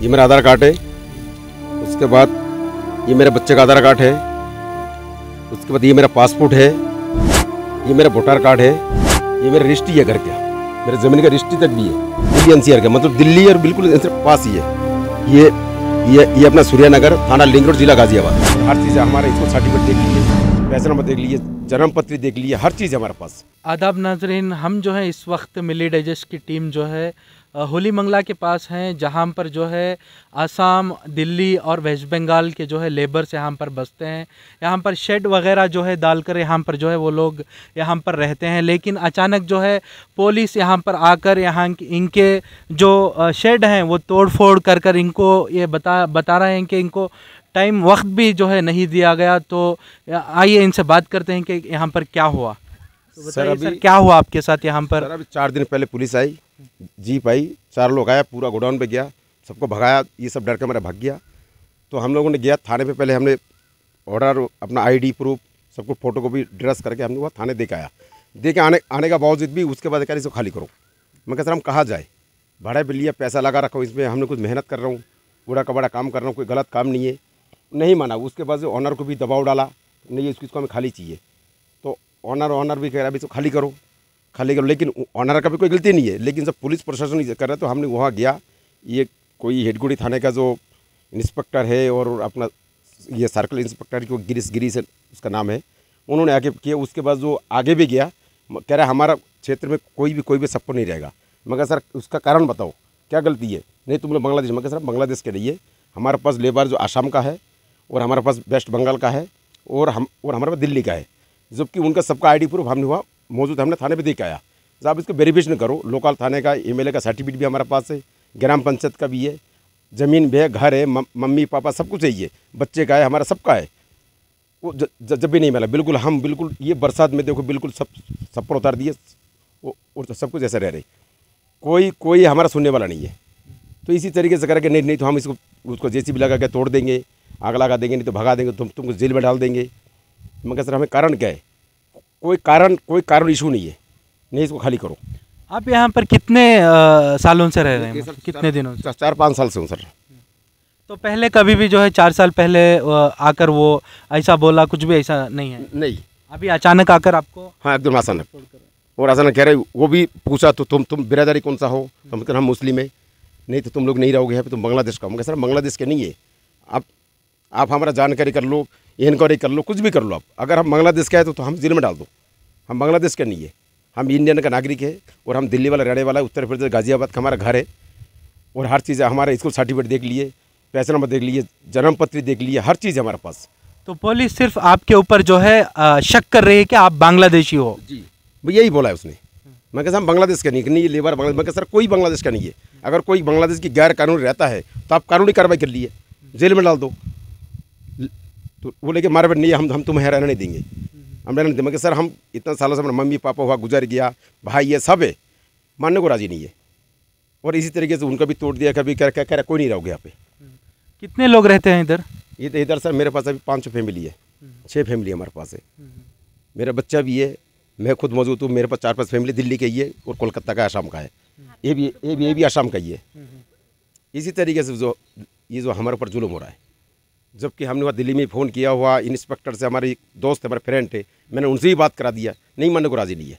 ये मेरा आधार कार्ड है। उसके बाद ये मेरे बच्चे का आधार कार्ड है। उसके बाद ये मेरा पासपोर्ट है। ये मेरा वोटर कार्ड है। ये मेरा रजिस्ट्री है घर का। मेरे ज़मीन का रजिस्ट्री तक भी है। दिल्ली एनसीआर का। मतलब दिल्ली और बिल्कुल पास ही है। ये ये ये अपना सूर्यनगर थाना लिंग रोड जिला गाजियाबाद। हर चीज़ हमारा इसको सर्टिफिकेट देख लीजिए। पैसा नंबर देख लीजिए। जन्म पत्री देख लीजिए। हर चीज़ हमारे पास। आदाब नाजरीन, हम जो है इस वक्त मिली डाइजेस्ट की टीम जो है होली मंगला के पास हैं जहाँ पर जो है आसाम दिल्ली और वेस्ट बंगाल के जो है लेबर्स यहाँ पर बसते हैं। यहाँ पर शेड वगैरह जो है डालकर यहाँ पर जो है वो लोग यहाँ पर रहते हैं। लेकिन अचानक जो है पुलिस यहाँ पर आकर यहाँ इनके जो शेड हैं वो तोड़ फोड़ कर कर इनको ये बता बता रहे हैं कि इनको टाइम वक्त भी जो है नहीं दिया गया। तो आइए इनसे बात करते हैं कि यहाँ पर क्या हुआ। तो सर, बताइए सर क्या हुआ आपके साथ यहाँ पर? सर अभी चार दिन पहले पुलिस आई। जीप आई चार लोग आया, पूरा गोडाउन पे गया, सबको भगाया, ये सब डर के मेरा भाग गया। तो हम लोगों ने गया थाने पे, पहले हमने ऑर्डर अपना आईडी प्रूफ सबको फ़ोटो कॉपी ड्रेस करके हमने वहाँ थाने दे के आया। दे के आने आने का बावजूद भी उसके बाद रहे इसको खाली करो। मैं कह सर हम कहाँ जाए? भाड़ा पर लिया, पैसा लगा रखा इसमें हमने कुछ मेहनत कर रहा हूँ बूढ़ा का बड़ा काम कर रहा हूँ, कोई गलत काम नहीं है। नहीं माना, उसके बाद ऑनर को भी दबाव डाला, नहीं, इसको हमें खाली चाहिए। तो ऑनर ऑनर भी कह रहा है इसको खाली करो। खाली करो लेकिन ऑनर का भी कोई गलती नहीं है। लेकिन जब पुलिस प्रशासन कर रहा है तो हमने वहाँ गया। ये कोई हेडगुड़ी थाने का जो इंस्पेक्टर है और अपना ये सर्कल इंस्पेक्टर को गिरीश गिरीश उसका नाम है, उन्होंने आगे किया। उसके बाद जो आगे भी गया। कह रहा हमारा क्षेत्र में कोई भी कोई भी सपोर्ट नहीं रहेगा। मगर सर, उसका कारण बताओ। क्या गलती है? नहीं, तुम लोग बांग्लादेश मगर सर, बांग्लादेश के है हमारे पास लेबर जो आसाम का है और हमारे पास वेस्ट बंगाल का है और हम, और हमारे पास दिल्ली का है। जबकि उनका सबका आईडी प्रूफ हमने हुआ मौजूद हमने थाने पर दे आया आप इसको वेरीफिकेशन करो। लोकल थाने का एमएलए का सर्टिफिकेट भी हमारे पास है। ग्राम पंचायत का भी है। ज़मीन भी है घर है मम्मी पापा सब कुछ है ये। बच्चे का है हमारा सबका है। वो ज, ज, जब भी नहीं मिला बिल्कुल हम बिल्कुल ये बरसात में देखो बिल्कुल सब सब पर उतार दिए। और सब कुछ ऐसे रह रहे। कोई कोई हमारा सुनने वाला नहीं है। तो इसी तरीके से करके नहीं नहीं तो हम इसको उसको जेसीबी लगा के तोड़ देंगे आग लगा देंगे नहीं तो भगा देंगे तुम तुमको जेल में डाल देंगे। मगर सर हमें कारण क्या है? कोई कारण कोई कारण इशू नहीं है। नहीं इसको खाली करो। आप यहाँ पर कितने अ, सालों से रह रहे हैं? कितने दिनों से? चार, चार पाँच साल से हूँ सर। तो पहले कभी भी जो है चार साल पहले आकर वो ऐसा बोला कुछ भी ऐसा नहीं है? नहीं। अभी अचानक आकर आपको? हाँ एकदम आसान है। और अचानक कह रहे वो भी पूछा तो तुम तुम बिरादरी कौन सा हो? तो हम कह हम मुस्लिम है। नहीं तो तुम लोग नहीं रहोगे यहाँ पे तुम बांग्लादेश का हम सर बांग्लादेश के नहीं है। आप आप हमारा जानकारी कर लो इनक्वायरी कर लो कुछ भी कर लो आप। अगर हम बांग्लादेश के आए तो, तो हम जेल में डाल दो। हम बांग्लादेश के नहीं है। हम इंडियन का नागरिक है और हम दिल्ली वाला रहने वाला है उत्तर प्रदेश गाजियाबाद का हमारा घर है। और हर चीज़ है हमारा स्कूल सर्टिफिकेट देख लिए पैसा नंबर देख लिए जन्म पत्री देख लिए हर चीज़ है हमारे पास। तो पुलिस सिर्फ़ आपके ऊपर जो है शक कर रही है कि आप बांग्लादेशी हो? जी। यही बोला है उसने। मैं कह हम बांग्लादेश का नहीं नहीं लेबर बांग्लादेश मैं कहता सर कोई बांग्लादेश का नहीं है। अगर कोई बांग्लादेश की गैर कानूनी रहता है तो आप कानूनी कार्रवाई कर लिए। जेल में डाल दो। तो वो लेके मारे नहीं हम हम तुम्हें रहने नहीं देंगे। हम रहने नहीं देंगे सर हम इतना सालों से हमारे मम्मी पापा हुआ गुजर गया भाई ये सब है मानने को राज़ी नहीं है। और इसी तरीके से उनका भी तोड़ दिया कभी कह कह रहा कोई नहीं रहोगे यहाँ पे। कितने लोग रहते हैं इधर? ये तो इधर सर मेरे पास अभी पाँच छः फैमिली है छः फैमिली हमारे पास है। मेरा बच्चा भी है मैं खुद मौजूद हूँ मेरे पास चार पाँच फैमिली दिल्ली के ही है और कोलकाता का आसाम का है। ये भी ये भी ये भी आसाम का ही है। इसी तरीके से जो ये जो हमारे ऊपर जुल्म हो रहा है। जबकि हमने वहाँ दिल्ली में फ़ोन किया हुआ इंस्पेक्टर से हमारे दोस्त, हमारे फ्रेंड थे, मैंने उनसे ही बात करा दिया, नहीं मानने को राज़ी नहीं है।